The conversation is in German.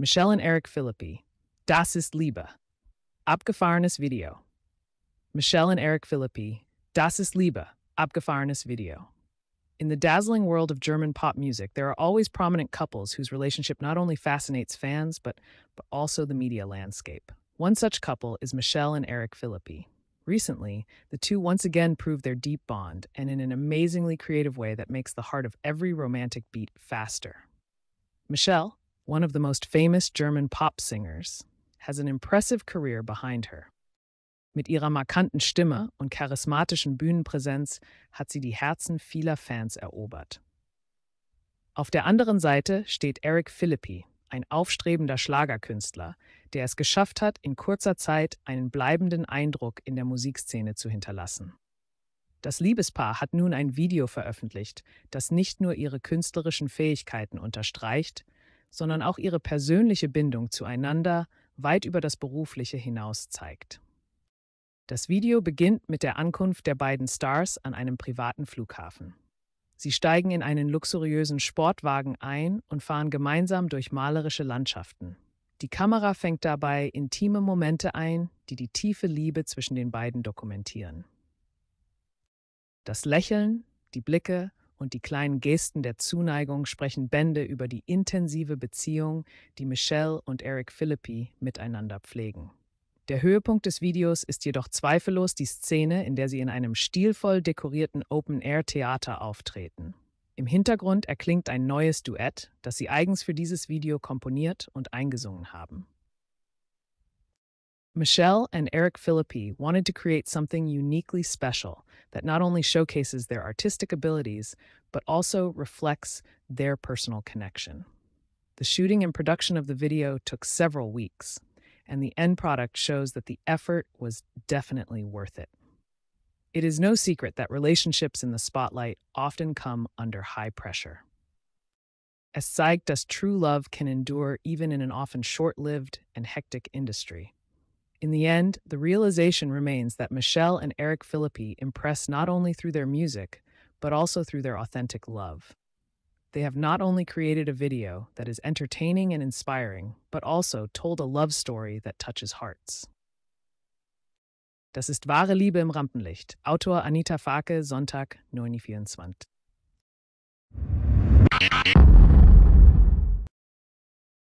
Michelle and Eric Philippi, Das ist Liebe. Abgefahrenes Video. Michelle and Eric Philippi, Das ist Liebe. Abgefahrenes Video. In the dazzling world of German pop music, there are always prominent couples whose relationship not only fascinates fans, but, but also the media landscape. One such couple is Michelle and Eric Philippi. Recently, the two once again proved their deep bond, and in an amazingly creative way that makes the heart of every romantic beat faster. Michelle, one of the most famous German pop singers, has an impressive career behind her. Mit ihrer markanten Stimme und charismatischen Bühnenpräsenz hat sie die Herzen vieler Fans erobert. Auf der anderen Seite steht Eric Philippi, ein aufstrebender Schlagerkünstler, der es geschafft hat, in kurzer Zeit einen bleibenden Eindruck in der Musikszene zu hinterlassen. Das Liebespaar hat nun ein Video veröffentlicht, das nicht nur ihre künstlerischen Fähigkeiten unterstreicht, sondern auch ihre persönliche Bindung zueinander weit über das Berufliche hinaus zeigt. Das Video beginnt mit der Ankunft der beiden Stars an einem privaten Flughafen. Sie steigen in einen luxuriösen Sportwagen ein und fahren gemeinsam durch malerische Landschaften. Die Kamera fängt dabei intime Momente ein, die die tiefe Liebe zwischen den beiden dokumentieren. Das Lächeln, die Blicke und die kleinen Gesten der Zuneigung sprechen Bände über die intensive Beziehung, die Michelle und Eric Philippi miteinander pflegen. Der Höhepunkt des Videos ist jedoch zweifellos die Szene, in der sie in einem stilvoll dekorierten Open-Air-Theater auftreten. Im Hintergrund erklingt ein neues Duett, das sie eigens für dieses Video komponiert und eingesungen haben. Michelle and Eric Philippi wanted to create something uniquely special that not only showcases their artistic abilities, but also reflects their personal connection. The shooting and production of the video took several weeks, and the end product shows that the effort was definitely worth it. It is no secret that relationships in the spotlight often come under high pressure. As zeigt, dass true love can endure even in an often short lived and hectic industry. In the end, the realization remains that Michelle and Eric Philippi impress not only through their music, but also through their authentic love. They have not only created a video that is entertaining and inspiring, but also told a love story that touches hearts. Das ist wahre Liebe im Rampenlicht. Autor Anita Farke, Sonntag, 9.24